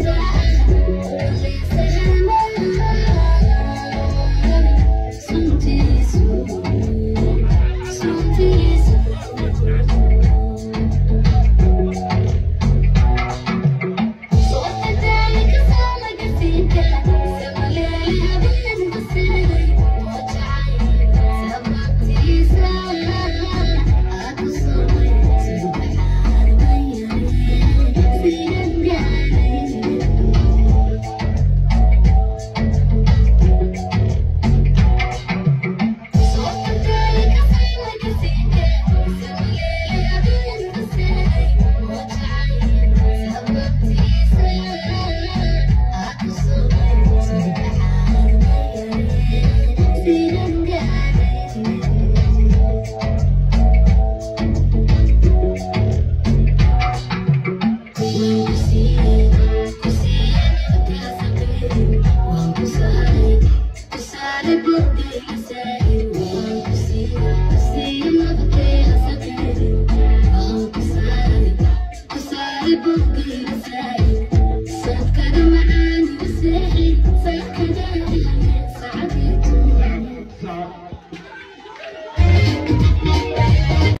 Sunday. Thank you.